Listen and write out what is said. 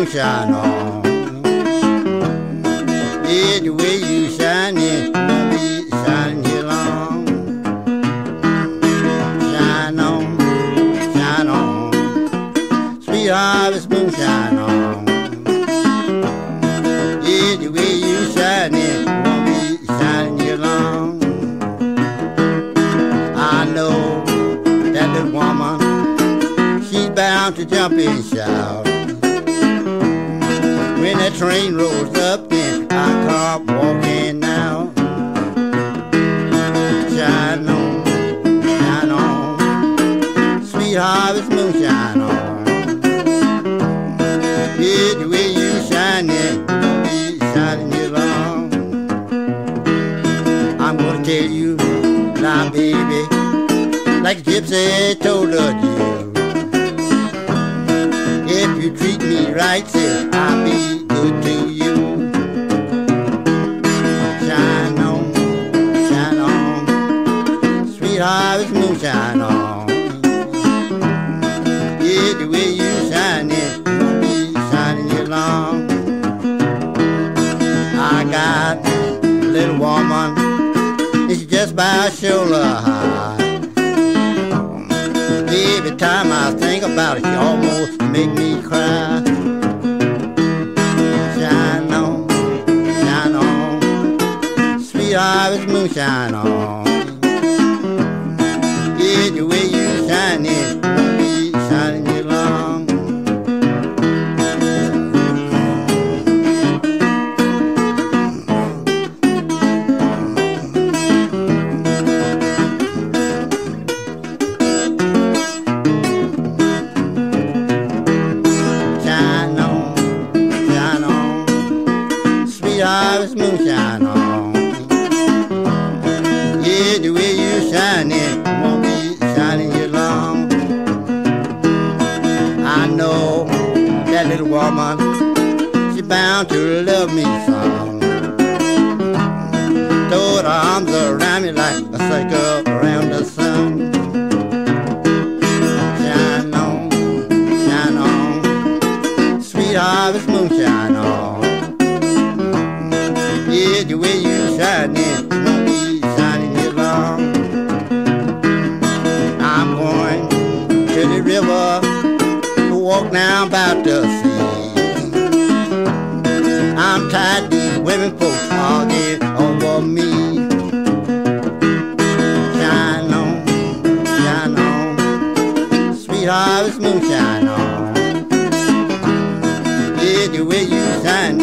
moonshine on. Yeah, the way you shine it, be shining here long. Shine on, shine on, sweet harvest moonshine on. Yeah, the way you shine long. I know that little woman, she's bound to jump and shout. When that train rolls up, then I come walking now. Shine on, shine on, sweet harvest moonshine on. Yeah, the way you shine it, be shining you long. I'm gonna tell you now, baby, like gypsy told her right, say I'll be good to you. Shine on, shine on, sweet harvest moonshine on. Yeah, the way you shine it, won't be shining you long. I got a little woman, it's just by shoulder high. Every time I think about it, she almost make me cry. Sweet harvest moonshine on. Yeah, the way you shine it, won't be shining you long. Shine on, shine on, sweet harvest moonshine on. It won't be shining you long. I know that little woman, she bound to love me some. Throw her arms around me like a circle around the sun. Shine on, shine on, sweet harvest moonshine on. Yeah, the way you shine it River to walk down by the sea. I'm tired these women folks arguing over me. Shine on, shine on, sweetheart, it's moonshine on. Yeah, the way you shine